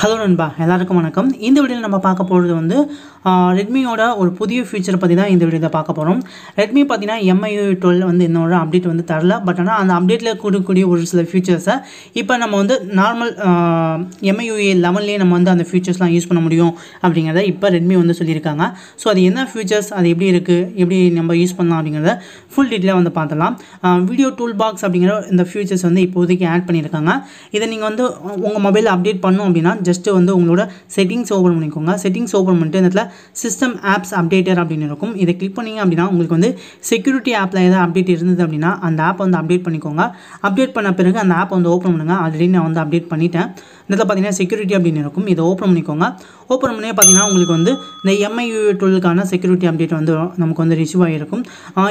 Hello நண்பா. எல்லாருக்கும் வணக்கம். இந்த வீடியோவில் நம்ம பார்க்க போகிறது வந்து ரெட்மியோட ஒரு புதிய ஃபியூச்சர் பற்றி தான் இந்த வீடியோவில் பார்க்க போகிறோம் ரெட்மி பார்த்தீங்கன்னா எம்ஐயூ டுவெல் வந்து என்னோடய அப்டேட் வந்து தரல. பட் ஆனால் அந்த அப்டேட்டில் கொடுக்கக்கூடிய ஒரு சில ஃபியூச்சர்ஸை இப்போ நம்ம வந்து நார்மல் எம்ஐயூஏ லெவன்லேயே நம்ம வந்து அந்த ஃபியூச்சர்ஸ்லாம் யூஸ் பண்ண முடியும் அப்படிங்கிறத இப்போ ரெட்மி வந்து சொல்லியிருக்காங்க. ஸோ அது என்ன ஃபியூச்சர்ஸ் அது எப்படி இருக்குது எப்படி நம்ம யூஸ் பண்ணலாம் அப்படிங்கிறத ஃபுல் டீட்டெயிலாக வந்து பார்த்தலாம் வீடியோ டூல் பாக்ஸ் அப்படிங்கிற இந்த ஃபியூச்சர்ஸ் வந்து இப்போதைக்கு ஆட் பண்ணியிருக்காங்க. இதை நீங்கள் வந்து உங்கள் மொபைலில் அப்டேட் பண்ணோம் அப்படின்னா ஜஸ்ட்டு வந்து உங்களோட செட்டிங்ஸ் ஓப்பன் பண்ணிக்கோங்க. செட்டிங்ஸ் ஓப்பன் பண்ணிட்டு இந்த இடத்துல சிஸ்டம் ஆப்ஸ் அப்டேட்டர் அப்படின்னு இருக்கும். இதை கிளிக் பண்ணிங்க அப்படின்னா உங்களுக்கு வந்து செக்யூரிட்டி ஆப்பில் ஏதாவது அப்டேட் இருந்தது அப்படின்னா அந்த ஆப்பை வந்து அப்டேட் பண்ணிக்கோங்க. அப்டேட் பண்ண பிறகு அந்த ஆப்பை வந்து ஓப்பன் பண்ணுங்கள் ஆல்ரெடி நான் வந்து அப்டேட் பண்ணிட்டேன். இடத்துல பார்த்தீங்கன்னா செக்யூரிட்டி அப்படின்னு இருக்கும். இதை ஓப்பன் பண்ணிக்கோங்க. ஓப்பன் பண்ணி பார்த்தீங்கன்னா உங்களுக்கு வந்து இந்த எம்ஐயூ டுவெல்க்கான செக்யூரிட்டி அப்டேட் வந்து நமக்கு வந்து ரிசீவ் ஆகிருக்கும்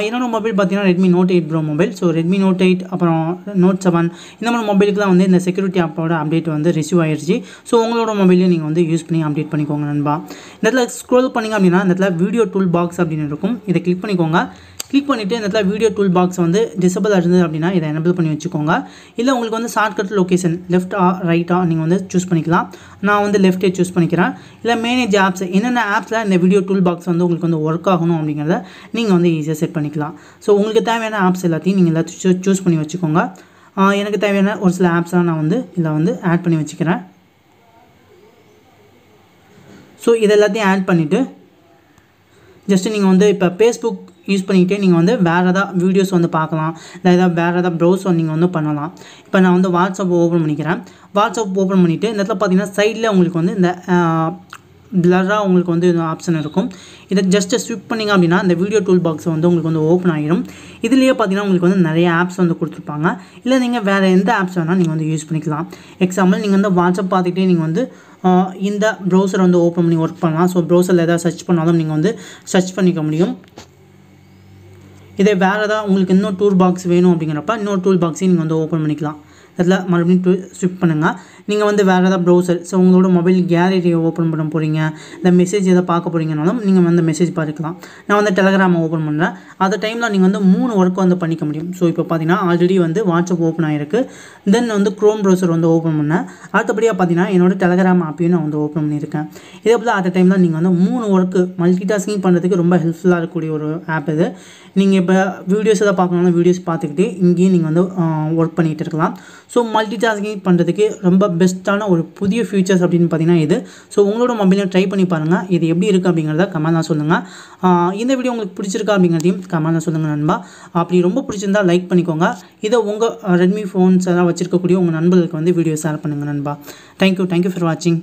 என்னோட மொபைல் பார்த்தீங்கன்னா Redmi Note eight Pro mobile so Redmi Note eight அப்புறம் நோட் செவன் இந்த மாதிரி மொபைலுக்குலாம் வந்து இந்த செக்யூரிட்டி ஆப்போட அப்டேட் வந்து ரிசீவ் ஆயிடுச்சு ஸோ உங்களோட மொபைலையும் நீங்கள் வந்து யூஸ் பண்ணி அப்டேட் பண்ணிக்கோங்க நண்பா. இந்த இடத்துல ஸ்க்ரோல் பண்ணிங்க அப்படின்னா இந்த இடத்துல வீடியோ டூல் பாக்ஸ் அப்படின்னு இருக்கும். இதை கிளிக் பண்ணிக்கோங்க. கிளிக் பண்ணிவிட்டு இந்த இடத்துல வீடியோ டூல் பாக்ஸ் வந்து டிசபிள் இருந்தது அப்படின்னா இதை எனபிள் பண்ணி வச்சுக்கோங்க. இல்லை உங்களுக்கு வந்து ஷார்ட்கட் லொக்கேஷன் லெஃப்டா ரைட்டாக நீங்கள் வந்து சூஸ் பண்ணிக்கலாம். நான் வந்து லெஃப்ட்டே சூஸ் பண்ணிக்கிறேன். இல்லை மேனேஜ் ஆப்ஸ் என்னென்ன ஆப்ஸில் இந்த வீடியோ டூல் பாக்ஸ் வந்து உங்களுக்கு வந்து ஒர்க் ஆகணும் அப்படிங்கிறத நீங்கள் வந்து ஈஸியாக செட் பண்ணிக்கலாம். ஸோ உங்களுக்கு தேவையான ஆப்ஸ் எல்லாத்தையும் நீங்கள் எல்லாத்தையும் சூஸ் பண்ணி வச்சுக்கோங்க. எனக்கு தேவையான ஒரு சில ஆப்ஸ்லாம் நான் வந்து இதில் வந்து ஆட் பண்ணி வச்சுக்கிறேன். ஸோ இது எல்லாத்தையும் ஆட் பண்ணிவிட்டு ஜஸ்ட்டு நீங்கள் வந்து இப்போ ஃபேஸ்புக் யூஸ் பண்ணிக்கிட்டே நீங்கள் வந்து வேறு எதாவது வீடியோஸ் வந்து பார்க்கலாம். இல்லை ஏதாவது வேறு எதாவது ப்ரௌசர் நீங்கள் வந்து பண்ணலாம். இப்போ நான் வந்து வாட்ஸ்அப் ஓப்பன் பண்ணிக்கிறேன். வாட்ஸ்அப் ஓப்பன் பண்ணிவிட்டு இந்த இடத்துல பார்த்தீங்கன்னா சைடில் உங்களுக்கு வந்து இந்த பிளராக உங்களுக்கு வந்து ஆப்ஷன் இருக்கும். இதை ஜஸ்ட்டு ஸ்விப் பண்ணிங்க அப்படின்னா இந்த வீடியோ டூல் பாக்ஸ் வந்து உங்களுக்கு வந்து ஓப்பன் ஆகிடும் இதுலேயே பார்த்தீங்கன்னா உங்களுக்கு வந்து நிறைய ஆப்ஸ் வந்து கொடுத்துருப்பாங்க. இல்லை நீங்கள் வேறு எந்த ஆப்ஸ் வேணால் நீங்கள் வந்து யூஸ் பண்ணிக்கலாம். எக்ஸாம்பிள் நீங்கள் வந்து வாட்ஸ்அப் பார்த்துக்கிட்டே நீங்கள் வந்து இந்த ப்ரௌசர் வந்து ஓப்பன் பண்ணி ஒர்க் பண்ணலாம். ஸோ ப்ரௌசரில் எதாவது சர்ச் பண்ணாலும் நீங்கள் வந்து சர்ச் பண்ணிக்க முடியும். இதே வேறு ஏதாவது உங்களுக்கு இன்னும் டூல் பாக்ஸ் வேணும் அப்படிங்கிறப்ப இன்னொரு டூல் பாக்ஸையும் நீங்கள் வந்து ஓப்பன் பண்ணிக்கலாம். இதில் மறுபடியும் டூ ஸ்விப் பண்ணுங்கள் நீங்கள் வந்து வேறு ஏதாவது ப்ரௌசர் ஸோ உங்களோட மொபைல் கேலரியை ஓப்பன் பண்ண போகிறீங்க இல்லை மெசேஜ் எதாவது பார்க்க போகிறீங்கனாலும் நீங்கள் வந்து மெசேஜ் பார்க்கலாம் நான் வந்து டெலகிராமை ஓப்பன் பண்ணுறேன் அந்த டைமில் நீங்கள் வந்து மூணு ஒர்க் வந்து பண்ணிக்க முடியும். ஸோ இப்போ பார்த்தீங்கன்னா ஆல்ரெடி வந்து வாட்ஸ்அப் ஓப்பன் ஆகிருக்கு தென் வந்து க்ரோம் ப்ரௌசர் வந்து ஓப்பன் பண்ணேன். அடுத்தபடியாக பார்த்தீங்கன்னா என்னோட டெலகிராம் ஆப்பையும் நான் வந்து ஓப்பன் பண்ணியிருக்கேன். இதே போல் அட் டைமில் நீங்கள் வந்து மூணு ஒர்க்கு மல்டி டாஸ்கிங் பண்ணுறதுக்கு ரொம்ப ஹெல்ப்ஃபுல்லாக இருக்கக்கூடிய ஒரு ஆப் இது. நீங்கள் இப்போ வீடியோஸ் எதாவது பார்க்கணும்னா வீடியோஸ் பார்த்துக்கிட்டு இங்கேயும் நீங்கள் வந்து ஒர்க் பண்ணிகிட்டு இருக்கலாம். ஸோ மல்டி டாஸ்கிங் பண்ணுறதுக்கு ரொம்ப பெஸ்ட்டான ஒரு புதிய ஃபியூச்சர்ஸ் அப்படின்னு பார்த்தீங்கன்னா இது. ஸோ உங்களோட மொபைலில் ட்ரை பண்ணி பாருங்கள் இது எப்படி இருக்குது அப்படிங்கிறத கமெண்ட்லாம் சொல்லுங்கள் இந்த வீடியோ உங்களுக்கு பிடிச்சிருக்கா அப்படிங்கிறதையும் கமெண்ட்லாம் சொல்லுங்கள் நண்பா. அப்படி ரொம்ப பிடிச்சிருந்தா லைக் பண்ணிக்கோங்க. இதை உங்கள் ரெட்மி ஃபோன்ஸ் எல்லாம் வச்சுருக்கக்கூடிய உங்கள் நண்பர்களுக்கு வந்து வீடியோ ஷேர் பண்ணுங்கள் நண்பா. தேங்க்யூ தேங்க்யூ ஃபார் வாட்சிங்